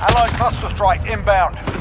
Allied cluster strike inbound.